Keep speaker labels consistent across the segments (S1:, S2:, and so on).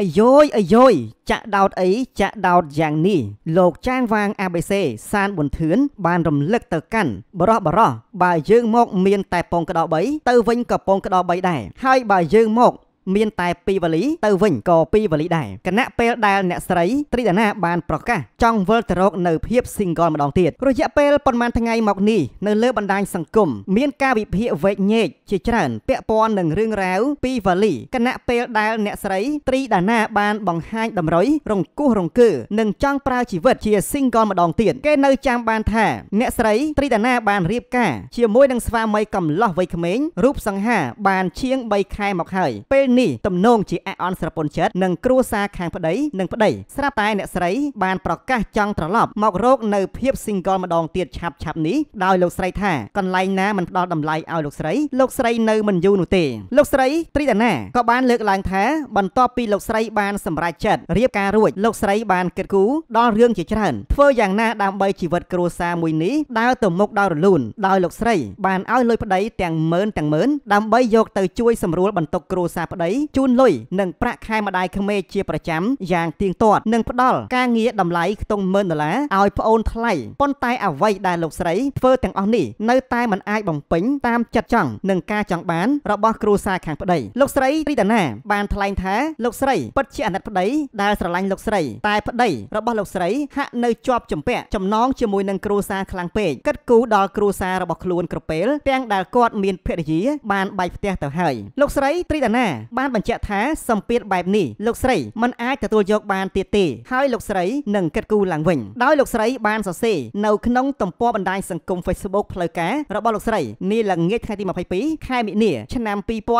S1: អាយយអាយយចាក់ដោតអីចាក់ដោតយ៉ាងនេះលោកចាងវាង ABC សានប៊ុនធឿនបានរំលឹកទៅកាន់បរោះបរោះបើយើងមក មានតែពងក្តោ3ទៅវិញក៏ពងក្តោ3ដែរហើយបើយើងមក មានតែពីរវលីទៅវិញក៏ពីរវលីដែរគណៈពេលដែលអ្នកស្រីត្រីដាណាបានប្រកាសចង់វិលទៅរកនៅភាព single ម្ដងទៀតរយៈពេលប៉ុន្មានថ្ងៃមកនេះនៅលើបណ្ដាញសង្គមមានការវិភាគវែកញែកជាច្រើនពាក់ព័ន្ធនឹងរឿងរ៉ាវពីវលីគណៈពេលដែលអ្នកស្រីត្រីដាណាបានបង្ហាញតម្រុយរង្គោះរង្គើនិងចង់ប្រើជីវិតជា single ម្ដងទៀតគេនៅចាំបានថាអ្នកស្រីត្រីដាណាបានរៀបការជាមួយនឹងស្វាមីកំឡោះវ័យក្មេងរូបសង្ហាបានជាង3ខែមកហើយពេលនេះទំនងជាអអន់ស្រពន់ចិត្តនិងគ្រួសារខាងប្តីនិងប្តីស្រាប់តែអ្នកស្រីបានប្រកាសចង់ត្រឡប់មករកនៅភាព single ម្ដងទៀតឆាប់ឆាប់នេះដោយលោកស្រីថាកន្លែងណាមិនផ្ដល់តម្លៃឲ្យលោកស្រីលោកស្រីនៅមិនយូរនោះទេលោកស្រីត្រីដាណាក៏បានលើកឡើងថាបន្ទាប់ពីលោកស្រីបានសម្រេចចិត្តរៀបការរួចលោកស្រីបានគិតគូរដល់រឿងជាច្រើនធ្វើយ៉ាងណាដើម្បីជីវិតគ្រួសារមួយនេះដើរទៅមុខដោយរលូនដោយលោកស្រីបានឲ្យលុយប្តីទាំងម៉ឺនទាំងម៉ឺនដើម្បីយកទៅជួយសម្រួលបន្ទុកគ្រួសារប្តីជូនលុយនិងប្រាក់ខែម្ដាយក្មេជាប្រចាំយ៉ាងទៀងទាត់និងផ្ដល់ការងារតម្លៃខ្ទង់10000ដុល្លារឲ្យប្អូនថ្លៃប៉ុន្តែអ្វីដែលលោកស្រីធ្វើទាំងអស់នេះនៅតែមិនអាចបំពេញតាមចិត្តចង់និងការចង់បានរបស់គ្រួសារខាងប្តីលោកស្រីរីតាណាបានថ្លែងថាលោកស្រីពិតជាអាណិតប្តីដែលស្រឡាញ់លោកស្រីតែប្តីរបស់លោកស្រីហាក់នៅជាប់ជំពាក់ចំណងជាមួយនឹងគ្រួសារខ្លាំងពេកគិតគូរដល់គ្រួសាររបស់ខ្លួនក្រពេលទាំងដែលគាត់មានភរិយាបានបែកផ្ទះទៅហើយលោកស្រីត្រីតាណាបានបញ្ជាក់ថាសម្ពាធបែបនេះលោកស្រីមិនអាចទទួលយកបានទៀតទេហើយលោកស្រីនឹងគិតគូរឡើងវិញដោយលោកស្រីបានសរសេរនៅក្នុងទំព័របណ្ដាញសង្គម Facebook ផ្លូវការរបស់លោកស្រីនាល្ងាចថ្ងៃទី22ខែមិនិនាឆ្នាំ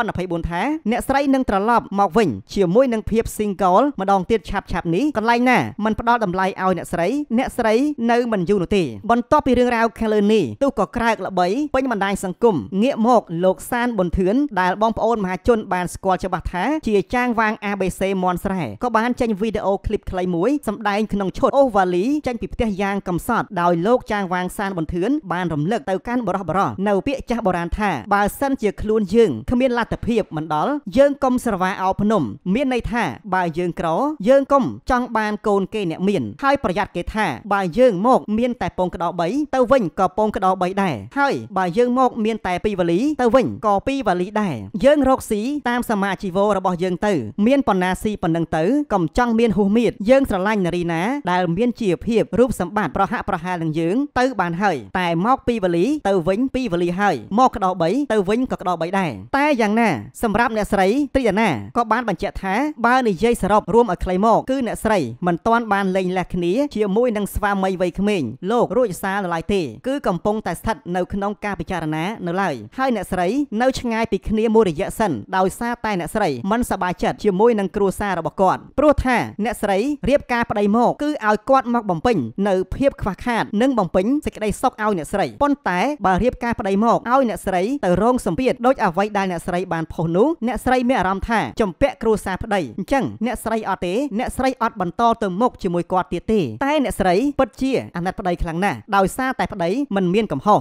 S1: 2024ថាអ្នកស្រីនឹងត្រឡប់មកវិញជាមួយនឹងភាព single ម្ដងទៀតឆាប់ឆាប់នេះកន្លែងណាមិនផ្ដល់តម្លៃឲ្យអ្នកស្រីអ្នកស្រីនៅមិនយូរនោះទេបន្ទាប់ពីរឿងរ៉ាវខាងលើនេះទូក៏ក្រើកល្បីពេញបណ្ដាញសង្គមងាកមកលោកសានប៊ុនធឿនដែលបងប្អូនមហាជនបានស្គាល់ច្បាស់ថាជាចាងវាង ABC មនស្រែក៏បានចេញវីដេអូឃ្លីបខ្លីមួយសម្ដែងក្នុងឈុតអូវ៉ាលីចេញពីផ្ទះយ៉ាងកំសត់ដោយលោកចាងវាងសានប៊ុនធឿនបានរំលឹកទៅកាន់បរោះបរោះនៅពាក្យចាស់បុរាណថាបើសិនជាខ្លួនយើងគ្មានលទ្ធភាពមិនដល់យើងកុំស្រវាអោភ្នំ មានន័យថាបើយើងក្រយើងកុំចង់បានកូនគេអ្នកមានហើយប្រយ័ត្នគេថាបើយើងមកមានតែពងក្តោ3ទៅវិញក៏ពងក្តោ3ដែរហើយបើយើងមកមានតែពីរវលីទៅវិញក៏ពីរវលីដែរយើងរកស៊ីតាមសមាជីវោរបស់យើងទៅមានប៉ុណ្ណាស៊ីប៉ុណ្ណឹងទៅកុំចង់មានហួសមៀតយើងស្រឡាញ់នារីណាដែលមានជីវភាពរូបសម្បត្តិប្រហាក់ប្រហែលនឹងយើងទៅបានហើយតែមកពីវលីទៅវិញពីវលីហើយមកក្តោ3ទៅវិញក៏ក្តោ3ដែរតែយ៉ាងណាសម្រាប់អ្នកស្រីត្រីអាណាក៏បានបញ្ជាក់ថាបើនិយាយសរុបរួមឲ្យខ្លីមកគឺអ្នកស្រីមិនទាន់បានលែងលះគ្នាជាមួយនឹងស្វាមីវ័យក្មេងលោករួចសារនៅឡើយទេគឺកំពុងតែស្ថិតនៅក្នុងការពិចារណានៅឡើយហើយអ្នកស្រីនៅឆ្ងាយពីគ្នាមួយរយៈសិនដោយសារតែអ្នកស្រីមិនសប្បាយចិត្តជាមួយនឹងគ្រួសាររបស់គាត់ព្រោះថាអ្នកស្រីរៀបការប្តីមកគឺឲ្យគាត់មកបំពេញនៅភាពខ្វះខាតនិងបំពេញសេចក្តីសុខឲ្យអ្នកស្រីប៉ុន្តែបើរៀបការប្តីមកឲ្យអ្នកស្រីទៅរងសម្ពាធដូចអ្វីដែលអ្នកស្រីបានផុសនោះអ្នកស្រីមានអារម្មណ៍ថាចំពាក់គ្រួសារប្តីអញ្ចឹងអ្នកស្រីអត់ទេអ្នកស្រីអត់បន្តទៅមុខជាមួយគាត់ទៀតទេតែអ្នកស្រីពិតជាអាណិតប្តីខ្លាំងណាស់ដោយសារតែប្តីមិនមានកំហុស